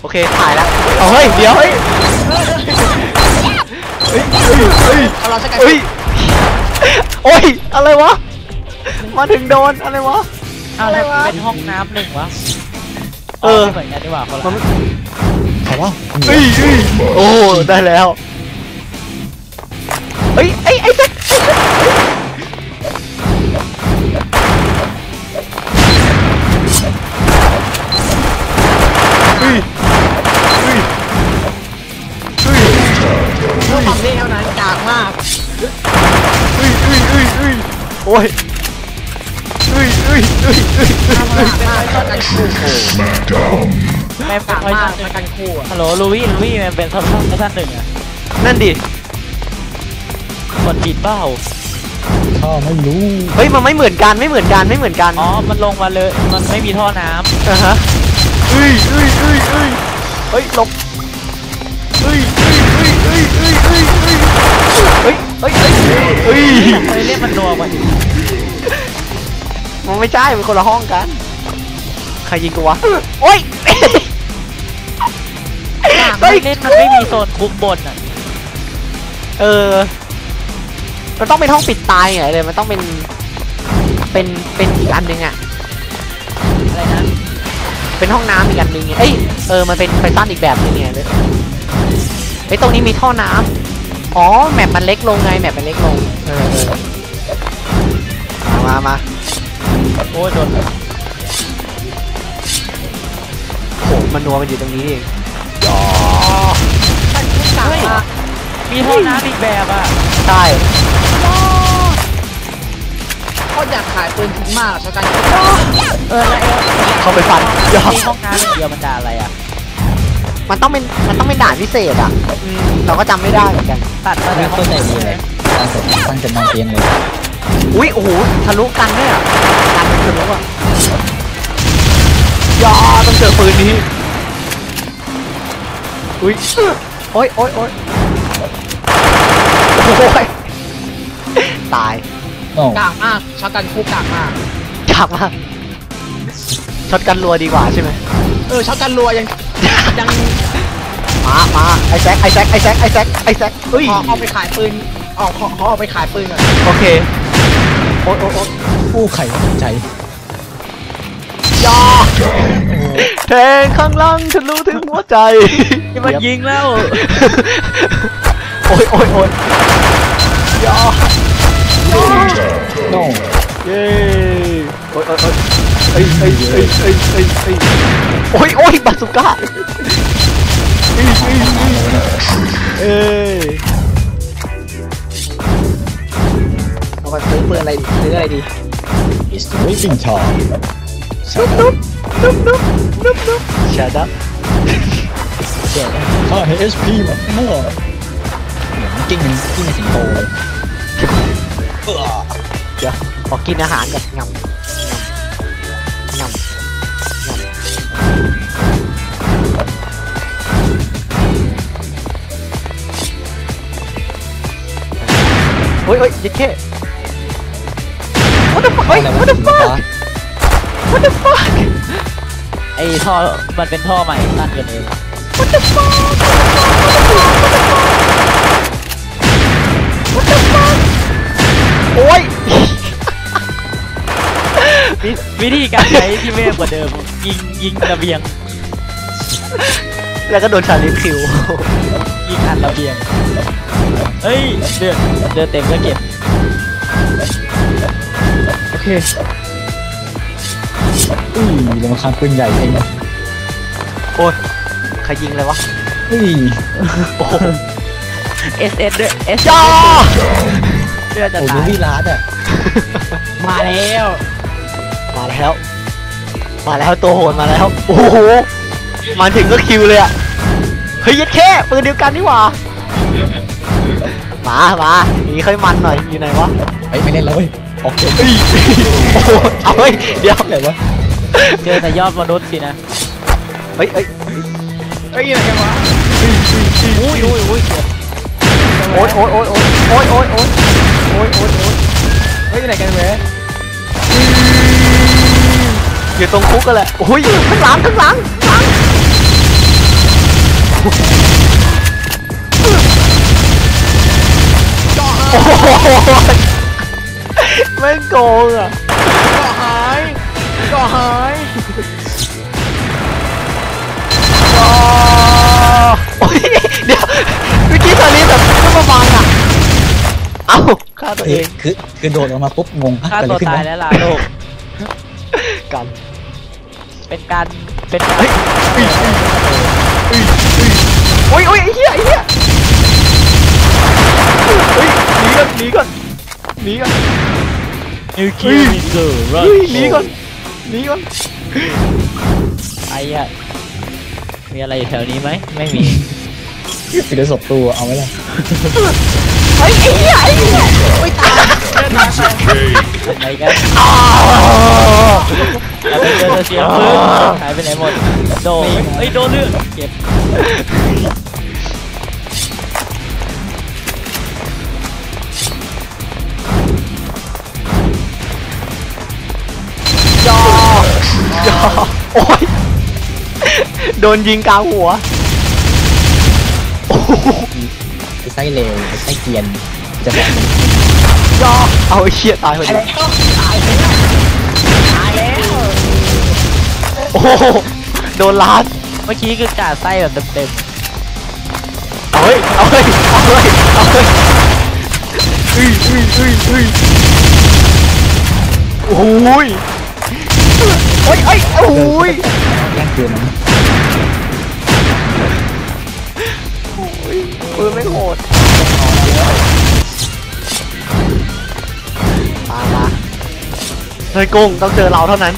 โอเคถ่ายแล้วเอาเฮ้ยเดี๋ยวเฮ้ยเฮ้ยเฮ้ยเฮ้ยเอาเราสักกันเฮ้ยโอ้ยอะไรวะมาถึงโดนอะไรวะอ้าวแล้วเป็นห้องน้ำหนึ่งวะเออไม่เหมือนกันดีกว่าคนละมันใครวะเฮ้ยเฮ้ยโอ้ได้แล้วเฮ้ยไอ้ไอ้แจ็ค เพื่อความเร็วนั้นกากมากเฮ้ยเฮ้ยเฮ้ยเฮ้ยโอ้ยเฮ้ยเฮ้ยเฮ้ยเฮ้ยกากมากมากสักกันคู่แม่เป็นกากไอ้มากท่านหนึ่สังกกันคู่อะฮัลโหลลูวี่ลูวี่มันเป็นท่านไอ้ท่านหนึ่งอะนั่นดิกดผิดเปล่าข้าไม่รู้เฮ้ยมันไม่เหมือนกันไม่เหมือนกันไม่เหมือนกันอ๋อมันลงมาเลยมันไม่มีท่อน้อ่าฮะเฮ้ยเฮ้ยเฮ้ยเฮ้ยเฮ้ยหลบเฮ้ย เฮ้ยเฮ้ยเฮ้ยเฮ้ยไปเรียกมันนัวไปมันไม่ใช่มันคนละห้องกัน ใครยิงกูวะโอ้ยหลัเล่นมันไม่มีโซนคุกบนอะ เออ มันต้องเป็นห้องปิดตายไงเลย มันต้องเป็น เป็น เป็นอีกอันนึงอะ อะไรนะ เป็นห้องน้ำอีกอันนึงไงเอ้ย เออ มันเป็นไฟตันอีกแบบนึงไงเลย เฮ้ยตรงนี้มีท่อน้ำอ๋อแมปมันเล็กลงไงแมปมันเล็กลงเออเออมามามาโอ้ยโดนโหมันนัวมันอยู่ตรงนี้เองสักกันคู่กากมากมีท่อน้ำอีกแบบอะใช่โคตรอยากขายปืนทิ้งมากสักกันเออแล้วไอ้เข้าไปฟันยอมที่ห้องน้ำอย่างเดียวมันด่าอะไรอะ มันต้องเป็นมันต้องเป็นด่านพิเศษอะอืมเราก็จำไม่ได้เหมือนกัน ตัดมาไม่แต่ห้เข้าองใจดีเลยตั้งแต่ตั้งแต่นอนเตียงเลยอุ้ยโอ้โหทะลุกันด้วยอะกันทะลุอะยาต้องเจอปืนนี้อุ้ยโอ้ยโอ้ยโอ้ยโอ้ยตายโอ้กากมากสักกันคู่กากมาก ยากมากช็อตกันรัวดีกว่าใช่ไหมเออช็อตกันรัวยังยัง มามาไอแซคไอแซคไอแซคไอแซคไอแซคเฮ้ยขอเอาไปขายปืนออกขอขอเอาไปขายปืนก่อนโอเคโอ๊ยโอ๊ยโอ๊ยผู้ไข่สนใจยาแทงข้างหล่างทะลุถึงหัวใจนี่มันยิงแล้ว โอ๊ยโอ๊ยโอ๊ยยาโน่เย้โอ๊ยโอ๊ยโอ๊ยเอ้ยเอ้ยเอ้ยเอ้ยเอ้ยเอ้ยโอ๊ยโอ๊ยบาสุก้า เอ้ยเอ้ยเอ้ยเอ้ยเอาไปซื้อปืนอะไรดีซื้ออะไรดีเฮ้ยปิ่งชอนุ๊บนุ๊บนุ๊บนุ๊บนุ๊บนุ๊บชัดอัพเจ๋งข้าเห็นเอสพีแบบมั่วเหมือนกิ้งเป็นกิ้งเป็นสิงโตเลยเดี๋ยวขอกินอาหารก่อนงำ ฮ้ยเฮ้ยยัดแค่ What the fuck เฮ้ย What the fuck What the fuck ไอ้ท่อมันเป็นท่อใหม่สั้นกันเอง What the fuck What the fuck โอ้ยวิวิธีการใช้ที่เวฟกว่าเดิม ยิงยิงระเบียง แล้วก็โดนชาลิฟคิว ยิงอันระเบียง เฮ้ยเดือดเดือดเต็มก็เก็บโอเคอุ้ยลงมาคางปืนใหญ่เองโอ้ยใครยิงเลยวะอุ้ยโอ้โห S S ด้วย S จ้าเลือดจะโอ้ตายลูวี่ลาดอะมาแล้วมาแล้วมาแล้วตัวโหดมาแล้วโอ้โหมาถึงก็คิวเลยอะเฮ้ยยัดแค่ปืนเดียวกันนี่หว่า มามาอย่างนี้ค่อยมันหน่อยอยู่ไหนวะเฮ้ยไม่เล่นแล้วเว้ยออเกมเฮ้ยโอ้โหเอาเฮ้ยเดี๋ยวอะไรวะเจอแต่ยอดมนุษย์สินะเฮ้ยเฮ้ยเอ้ยอะไรกันวะอุ้ยอุ้ยอุ้ยเกือบโอ๊ยโอ๊ยโอ๊ยโอ๊ยโอ๊ยโอ๊ยโอ๊ยโอ๊ยโอ๊ยโอ๊ยเฮ้ยอะไรกันเว้ยอยู่ตรงคุกกันแหละโอ้ยข้างหลังข้างหลังข้างหลัง โหแม่งโกงอะก็หายก็หายอ๋อโอ้ยเดี๋ยวเมื่อกี้ตอนนี้แบบก็มาบังอะ เอ้าฆ่าตัวคืเออง คือคือโดดออกมาปุ๊บงงฮะฆ่าเกิดอะตัไรวขึ้นตายวะแล้วล่ะโลกกัน เป็นการ เป็นการโอ้ยโอ้ยไอ้เหี้ยไอ้เหี้ยเฮ้ยหนี ก่อนหนีก่อนหนีก่อนนิวเคลียร์มิสเตอร์รัเฮ้ยหนีก่อนหนีก่อนไอ้อะมีอะไรอยู่แถวนี้ไหมไม่มีคือจะศพตัวเอาไว้เลยเฮ้ยไอ้เหี้ยไอ้เหี้ยอะไรกันอ้าวเราไปเจอแต่เสียงปืนหายไปไหนหมดโดนเอ้ยโดนเลือดเก็บ โอ้ยโดนยิงกลางหัวโอ้โหไอ้ไส้เลวไอ้ไส้เกรียนจะแบบนี้จอเอาไอ้เชี่ยตายพอดีตายแล้วตายแล้วโอ้โหโดนล้านเมื่อกี้คือกาดไส้แบบเต็มเอาเฮ้ยเอาเฮ้ยเอาเฮ้ยเอาเฮ้ยอุ้ยอุ้ยอุ้ยอุ้ยโอ้ย โอ้ยเอ้ยโอ้ยแย่งคืนมันปืนไม่โหดตามมาเฮ้ยกุ้งต้องเจอเราเท่านั้น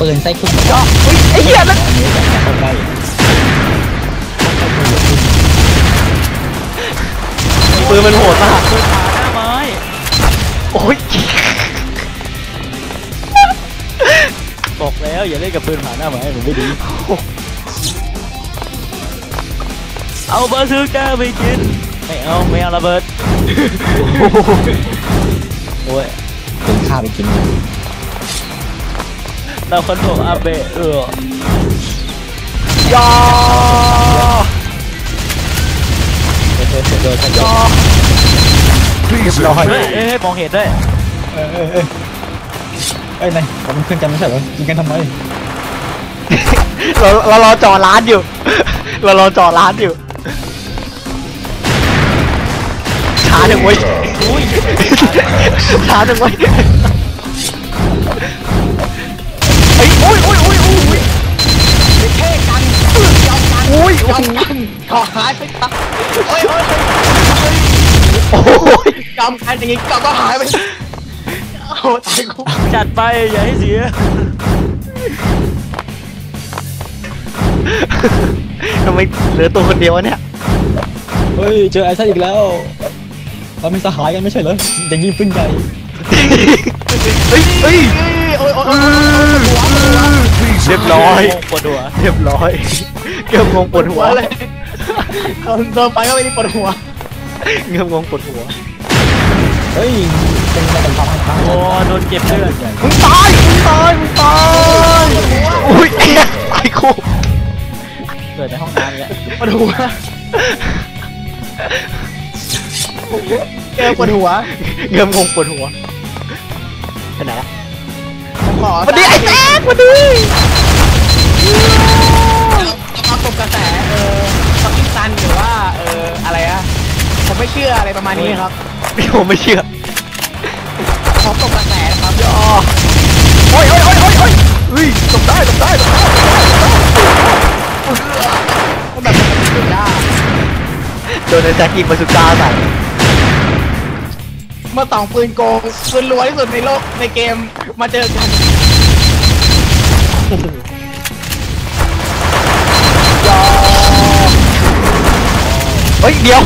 ปืนไส้กุ้งก็อุ้ยไอ้เหี้ยนั่นอันนี้แบบเข้าใกล้ปืนมันโหดมาก โอ้ยบอกแล้วอย่าเล่นกับปืนผาหน้าไม้ผมไม่ดีเอาบาซูก้าไปกินไม่เอาไม่เอาระเบิดโอ้ยปืนฆ่าไปกินเราคนบอกอาเบะเออยาเดี๋ยวเดี๋ยวเดี๋ยว เดี๋ยวยาเรียบร้อยเฮ้ยเฮ้ยเฮ้ยมองเห็นด้วยเอ้ยเอ้ยเอ้ยเอ้ยนายเราเป็นเพื่อนกันไม่ใช่เหรอยิงกันทำไมเราเรารอจอร้านอยู่ เรารอจอร้านอยู่ ช้าจังเว้ยอุ้ยช้าจังเว้ยเฮ้ยโอ้ยโอ้ยโอ้ยโอ้ยเท่กันยอมกันโอ้ยยอมกันก็หายไปครับโอ้ยโอ้ยโอ้ย ยอมกันอย่างงี้ก็ก็หายไปโอ้ตายกูจัดไปอย่าให้เสียทำไมเหลือตัวคนเดียววะเนี่ยเฮ้ยเจอไอ้ไส้อีกแล้วเราเป็นสหายกันไม่ใช่เหรออย่างนี้พึ่งใหญ่เฮ้ยเฮ้ยโอ้ยโอ้ยโอ้ยเรียบร้อยปวดหัวเรียบร้อยเกือบงงปวดหัวเลยเดินไปก็ไม่ได้ปวดหัวเกือบงงปวดหัว เฮ้ยเป็นอะไรกันความให้ทั้งโอ้โดนเก็บเลือดมึงตายมึงตายมึงตายอุ้ยเอ๊ะตายคู่เกิดในห้องน้ำเนี่ยปวดหัวเจอปวดหัวเกือบงงปวดหัวไปไหนละผมขอมาดิไอ้แจ๊กมาดิมาตกกระแสเออปักกิ้งซันหรือว่าเอออะไรอะ ผมไม่เชื่ออะไรประมาณนี้ครับพี่ผมไม่เชื่อพร้อมตกกระแสนะครับย่อโอ้ยโอ้ยโอ้ยโอ้ยโอ้ยเฮ้ยตบได้ตบได้ตบได้ก็แบบปกติอยู่ได้โดนไอ้แจ็คยิงบาสุก้าใส่เมื่อสองปืนโกงปืนรวยที่สุดในโลกในเกมมาเจอกันย่อเฮ้ยเดี๋ยว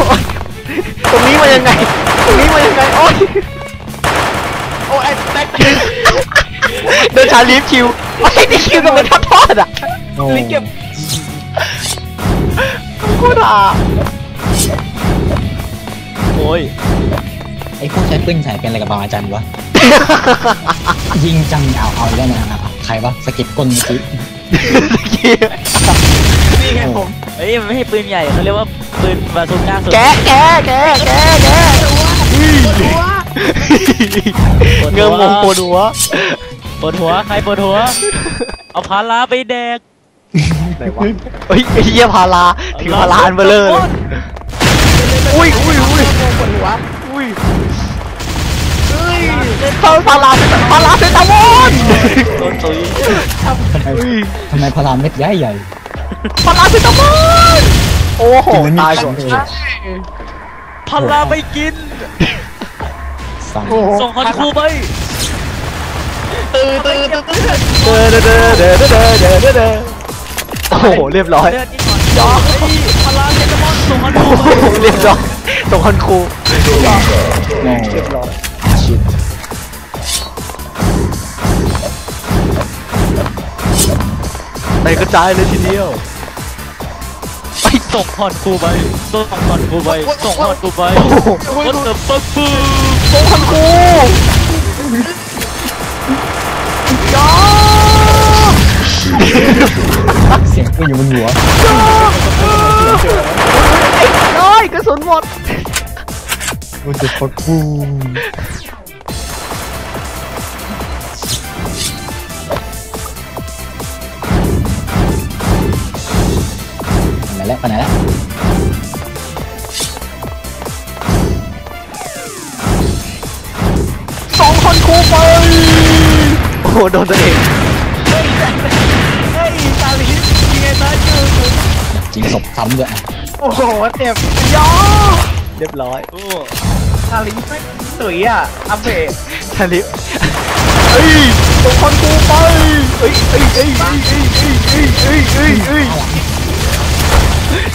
ตรงนี้มายังไง ตรงนี้มายังไง โอ้ย โอ้ไอ้แท็กเดินชาลีฟคิวโอ้ยนี่คิวกับมันทอดทอดอะโอ้นี่เก็บโคตรอะโอ้ย ไอ้พวกใช้ปืนใส่เป็นอะไรกับบางอาจารย์วะ ยิงจังเอาเอาได้ไหมอะใครวะสะกิดก้นเมื่อกี้นี่นี่ไงผม เฮ้ยมันไม่ใช่ปืนใหญ่เขาเรียกว่าปืนบาซูก้าสุดแกะแกะแกะแกะแกะเงื้อมงปวดหัวปวดหัวใครปวดหัว เอาพาราไปแดกไหนวะเฮ้ยไอ้เหี้ยพาราถือพาราอันเบลเลอร์เลยอุ้ยอุ้ยอุ้ยปวดหัวอุ้ยเฮ้ยพาพาราพาราเซตามอนโดนตุยทำไมทำไมพลามเม็ดใหญ่ใหญ่ พาราเซตามอนโอ้โหกินแล้วมีตายคก่วัอนนเลยพาราไปกิน สั่งส่งคอนครูไปตื่นตื่นตื่นเด้อเด้อเด้อเด้อเด้อเด้อเด้อเด้อโอ้โห เรียบร้อยเลือดนี่ก่อนยอมเฮ้ยพาราเซตามอนส่งคอนคโอ้รูโหไปเรียบร้อยส่งคอนครูโง่เรียบร้อย ไปกระจายเลยทีเดียว ไปส่งคอนครูไปส่งคอนครูไปส่งคอนครูไปโอ้โหวัดเดอะปั๊บปื้ส่งคอนครูจ้าเสียงปืนอยู่บนหัวน้อยกระสุนหมดมันจะฟักบู แล้วไปไหนแล้วสองคนครูไปโอ้โหโดนตัวเองเฮ้ยตาลิสยังไงตาจูจริงศพซ้ำด้วยโอ้โหเจ็บย่อเรียบร้อยโอ้ตาลิสไม่ตุ๋ยอะอัปเดตชาลิปเฮ้ยสองคนครูไปเอ้ยเอ้ยเอ้ยเอ้ยเอ้ยเอ้ยเอ้ยเอ้ยเอ้ย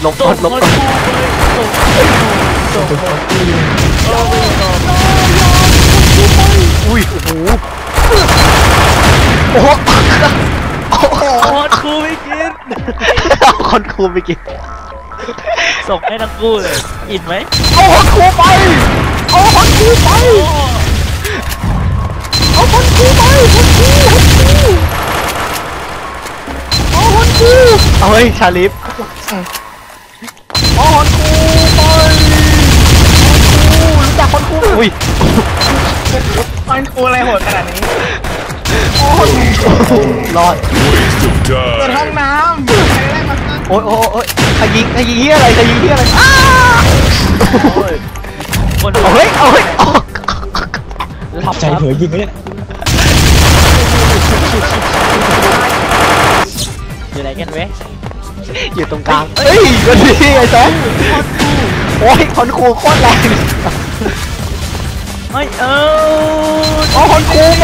หลบก่อนหลบก่อนครูไปส่งส่งคอนครูโอ้ไม่ตอบอุ้ยโอ้โหโอ้โหคอนคูไม่กินเอาคนคูไปกินส่งให้ทั้งคู่เลยอินไหมเอาคอนคูไปเอาคอนคูไปเอาคอนคูไปคอนคูคอนคูเอาคอนคูเอาเฮ้ยชาลิฟ เอาคนครูไปคนครูรู้จักคนครูอุ้ยมันครูอะไรโหดขนาดนี้เอาคนครูรอดเปิดห้องน้ำใครได้มาสร้างโอ้ยโอ้ยโอ้ยใครยิงใครยิงเฮียอะไรใครยิงเฮียอะไรอ้าคนเอาเฮ้ยเอาเฮ้ยเอาหลับใจเผลอยิงไปเนี่ยอยู่ไหนกันเว้ย อยู่ตรงกลางเอ้ยก็ดีไอ้แซ่โอ้ยคนครูโคตรแรงไม่เออเอาคนครูไป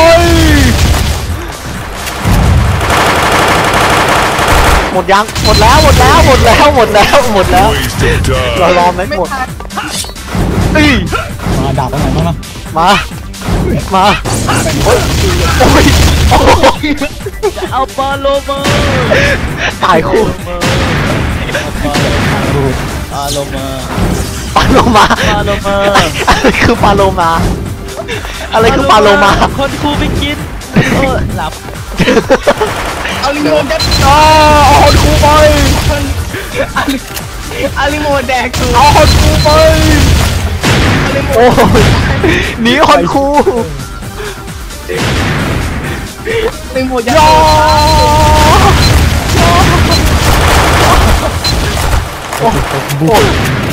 หมดยังหมดแล้วหมดแล้วหมดแล้วหมดแล้วหมดแล้วเรารอไหมไม่หมดทันเอ้ยมาดาบไปไหนบ้างนะมา มาโอ้ยโอ้ยโอ้ยจะเอาปาโลมาตายคู่ ปาโลมาปาโลมาปาโลมาอะไรคือปาโลมา อะไรคือปาโลมา คนครูไปกินโอ้หลับ เอาลิโมนแดกอ๋อเอาคนครูไปเอาลิโมนแดกคือเอาคนครูไปเอาลิโมโอ้ยหนีคนครูลิโมนยัด โอ้ยโอ้ย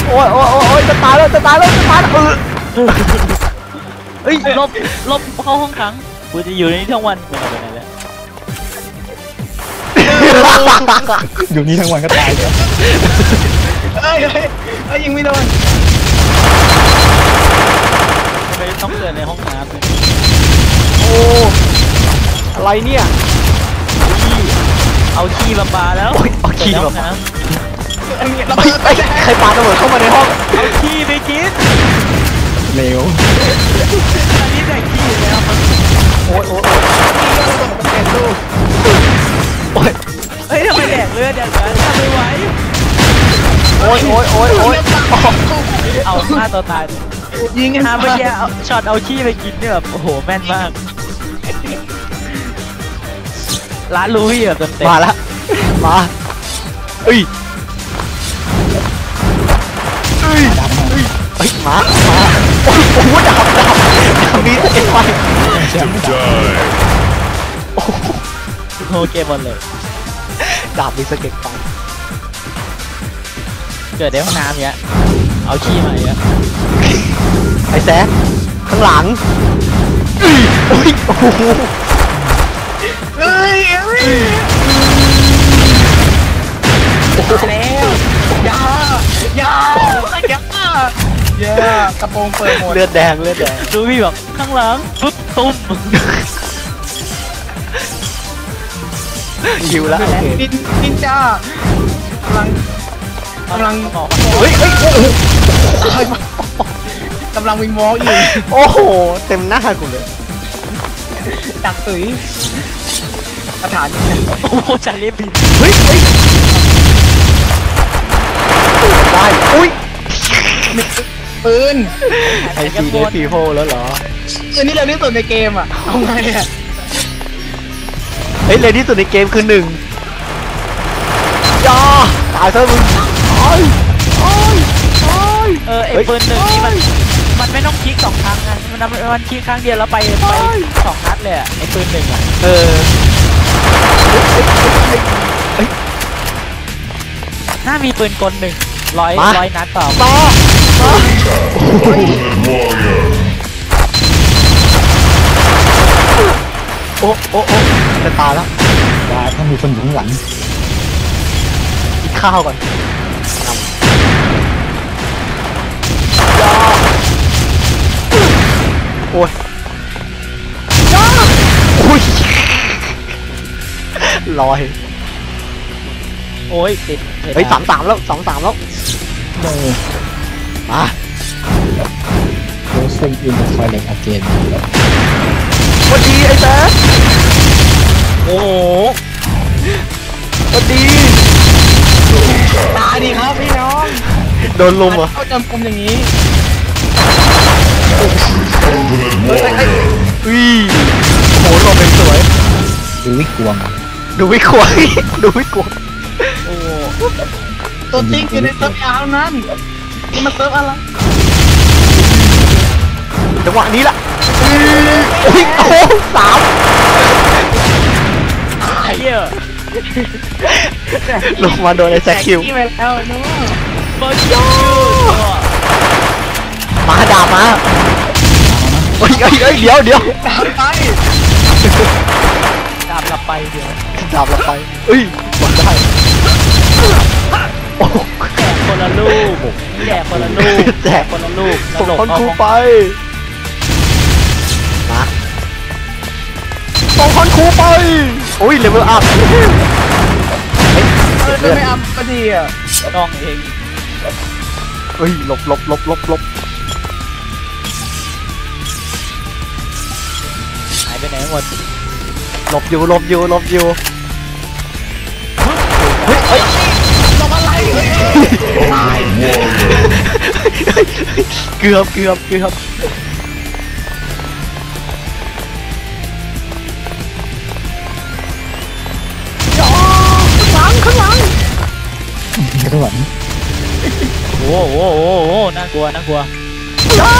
โอ้ยโอ้ยโอ้ยจะตายแล้วจะตายแล้วจะตายแล้วเออเฮ้ยลบลบเข้าห้องขังกูจะอยู่ในนี้ทั้งวันไปไหนไปไหนแล้วอยู่นี่ทั้งวันก็ตายแล้วเอ้ยเอ้ยเอ้ยยิงไม่โดนทำไมต้องเดินในห้องน้ำเลยโอ้อะไรเนี่ยเอาขี้มาปาแล้ว เอาขี้มาปาเดินในห้องน้อั นนี้เราไม่เปิดไปไม่แล้วใครปาระเบิดเข้ามาในห้องำเอาขี้ไปกินเร็วอันนี้แต่ขี้แล้วโอ้ยโอ้ยเป็นลูกโอ้ยเฮ้ยทำไมแดกเลือดอย่างนั้นทำไม่ไหวโอ้ยโอ้ยโอ้ยโอ้ยเอาฆ่าตัวตายยิงกันฮาเมื่อกี้เอาช็อตเอาขี้ไปกินเนี่ยแบบโอ้โหแม่นมากร้านลูวี่แบบเต็มๆมาละมาเอ้ย เฮ้ยมามาโอ้ยโอ้โหดาบดาบดาบนี้เอ็นไฟเชื่อมดาบโอ้โหโอเคหมดเลย ดาบมีสะเก็ดไฟเกิดในห้องน้ำเนี้ย เอาขี้มาเนี้ยไอ้แซะข้างหลังอุ้ยโอ้ยโอ้โหเอ้ยเอ้ยมาแล้วอยาอยาอยา อย่ากระโปรงเปิดหมดเลือดแดงเลือดแดงดูพี่แบบข้างหลังปุ๊บตุ้มคิวแล้วโอเคนินนินจ้ากำลังกำลังออกเฮ้ยเฮ้ยโอ้โหกำลังวิงวอล์กอยู่โอ้โห เต็มหน้ากูเลยดักตุ๋ยสถานโอ้โหจารีบบินเฮ้ยเฮ้ยได้อุ้ย ปืนไอซีเดฟีโฮแล้วเหรอปืนนี่เร็วที่สุดในเกมอะเอาไงอะเฮ้ยเร็วที่สุดในเกมคือหนึ่งยาตายซะมึงตายตายตายเออไอ้เฮ้ยปืนหนึ่งนี่มันมันไม่ต้องคลิกสองครั้งนะมันมันคลิกครั้งเดียวแล้วไปไปสองนัดเลยอะไอ้ปืนหนึ่งอะเออน่ามีปืนกลหนึ่งร้อยมาร้อยนัดต่อต่อต่อ โอ้โอ้โอ้จะตายแล้วดาบถ้ามีคนอยู่ข้างหลังกินข้าวก่อนยาโอ้ยยาโอ้ยลอย โอ้ยติดเฮ้ยสามสามแล้วสองสามแล้วโน มาโรสอินเดอะไฟเล็กอาเกนสวัสดีไอ้แจ๊คโอ้โหสวัสดีตายดีครับพี่น้อง โดนลุมเหรอเข้าจำกลุ่มอย่างนี้เฮ้ยเฮ้ยเฮ้ยอุ้ยโหลมเป็นสวย ดูวิกวง ดูวิควายดูวิควายโอ้โหตัวจริงอยู่ในเซิร์ฟยาวนั้น นี่มันเซิร์ฟอะไรจังหวะนี้ล่ะอุ้ยโอ้โหสามไอ้เหี้ยลงมาโดนไอ้แซคคิวที่ไปแล้วเนาะบอลยูมาดาบมาเฮ้ยเฮ้ยเฮ้ยเดี๋ยวเดี๋ยวตามไปตามกลับไปเดี๋ยวดาบเราไปเอ้ยหมดได้โอ้โห แจกคนละลูกแจกคนละลูกแจกคนละลูกส่งคนครูไปมาส่งคนครูไปโอ้ยเลเวลอัพเออจะไม่อัพก็ดีอะน้องเองเฮ้ยหลบหลบหลบหลบหลบหายไปไหนหมดหลบอยู่หลบอยู่หลบอยู่ เฮ้ยเกือบเกือบเกือบข้างหลังข้างหลังข้างหลังโอ้โหโอ้โหโอ้โหน่ากลัวน่ากลัวว้า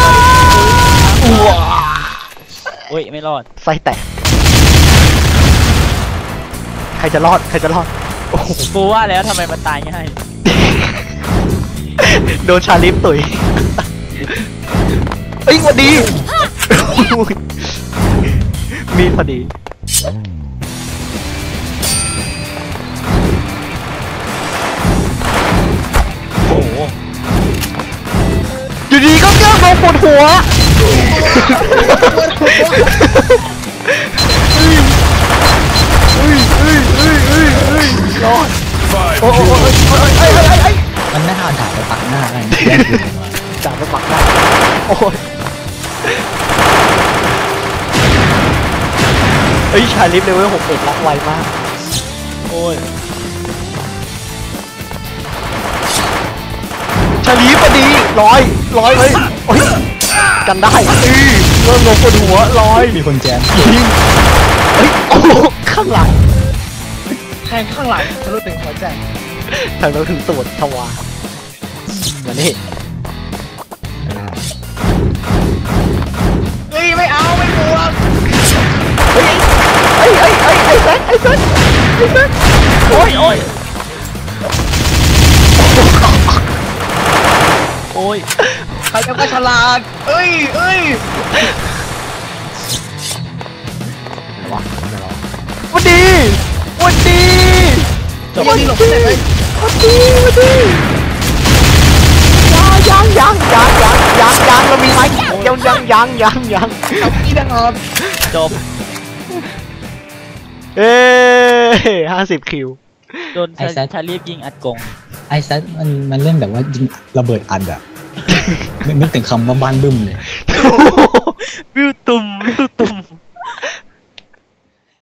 โอ้ยไม่รอดไส้แตกใครจะรอดใครจะรอดโอ้โห กูว่าแล้วทำไมมันตายง่าย โดนชาลิฟตุ๋ยเอ้ยหวันดี มีดพอดี โอ้โหอยู่ดีก็เจอโดนปวดหัว เอ้ยรอดโอ้โหเอ้ยเอ้ยเอ้ยเอ้มันน่าเอาดาบไปปักหน้าไรแย่งปืนมาจับไปปักได้าโอ้ยเอ้ยชาลิฟเลเวลหกเอ็ดรับไวมาก โอ้ยชาลีพอดีร้อยร้อยเลยโอ้ยกันได้อือเริ่มลงบนหัวร้อยมีคนแจมยิงเฮ้ยโอ้ข้างหลัง งข้างหลังทะลุถึงหัวใจทางเราถึงตูดทวารมานี่เฮ้ยไม่เอาไม่บวกเฮ้ยไอ้ไอ้ไอ้ไอ้แซกไอ้แซกไอ้แซกโอ้ยโอ้ยโอ้ยใครจะไปฉลาดเอ้ยเอ้ยวันดีวันดี จบที่หลบไม่ได้เลยวันดีวันดียังยังยังยังยังยังเรามีไม้ยังยังยังยังยังเอาที่แน่นอนจบ เอ้ห้าสิบคิว โดนชาลีฟยิงอัดกง ไอแซดมันมันเล่นแบบว่ายิงระเบิดอัดอะ นึกนึกถึงคำว่าบ้านบึ้มเลย วิวตุ้มวิวตุ้ม